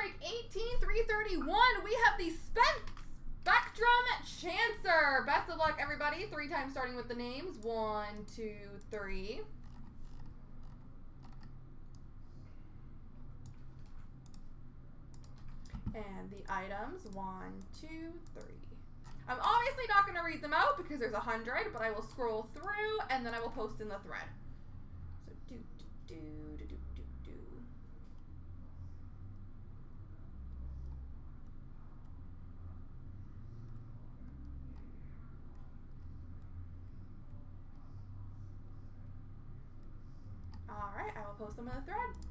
break 18331. We have the Spence Spectrum Chancer. Best of luck, everybody. Three times starting with the names. One, two, three. And the items, one, two, three. I'm obviously not going to read them out because there's a hundred, but I will scroll through and then I will post in the thread. So do, do, do, do. All right, I will post them in the thread.